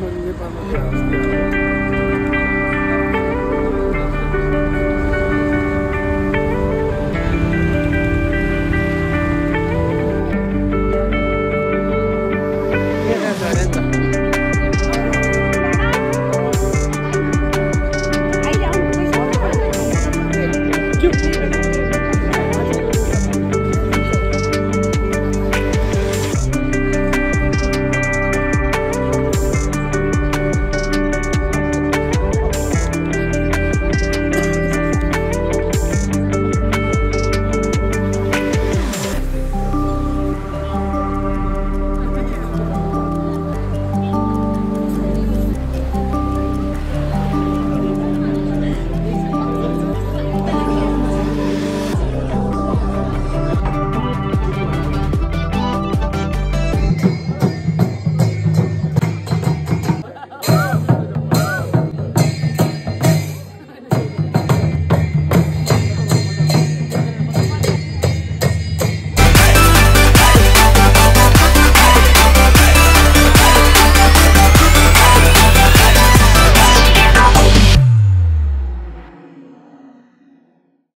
mamma mia, mamma mia.